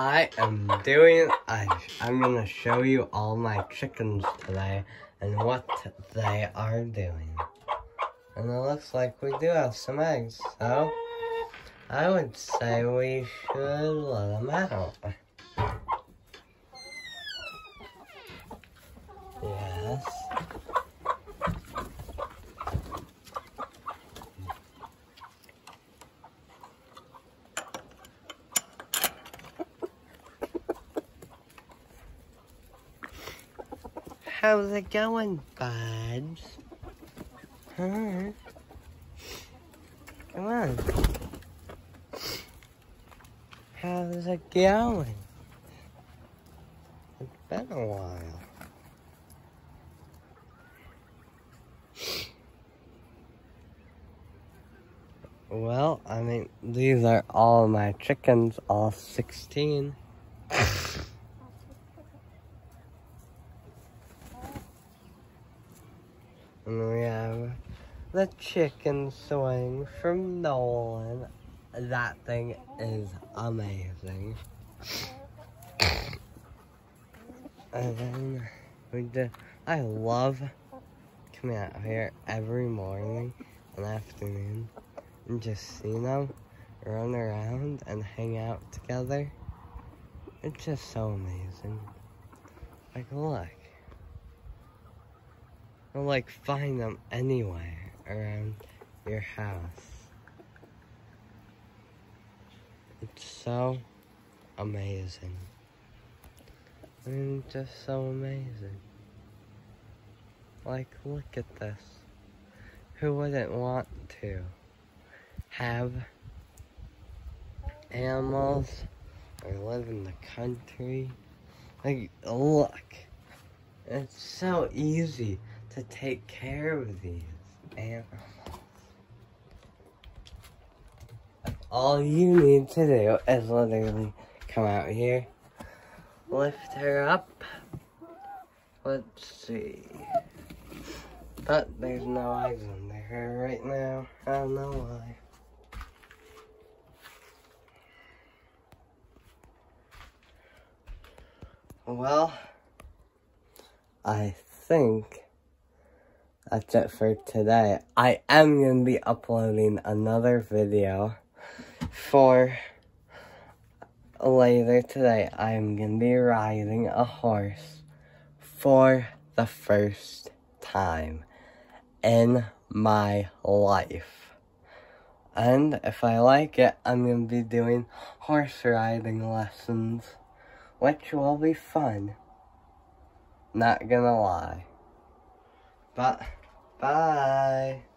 I am doing, I, I'm gonna show you all my chickens today and what they are doing. And it looks like we do have some eggs, so I would say we should let them out. How's it going, buds? Huh? Come on. How's it going? It's been a while. Well, I mean, these are all my chickens, all 16. And we have the chicken swing from Nolan. That thing is amazing. And then we did, I love coming out here every morning and afternoon and just seeing them run around and hang out together. It's just so amazing. Like, look. Or like find them anywhere around your house. It's so amazing. Mean, just so amazing. Like, look at this. Who wouldn't want to have animals or live in the country? Like, look. It's so easy to take care of these animals. All you need to do is literally come out here, lift her up. Let's see. But there's no eyes under her right now. I don't know why. Well, I think that's it for today. I am going to be uploading another video for later today. I'm going to be riding a horse for the first time in my life. And if I like it, I'm going to be doing horse riding lessons, which will be fun. Not gonna lie. But Bye.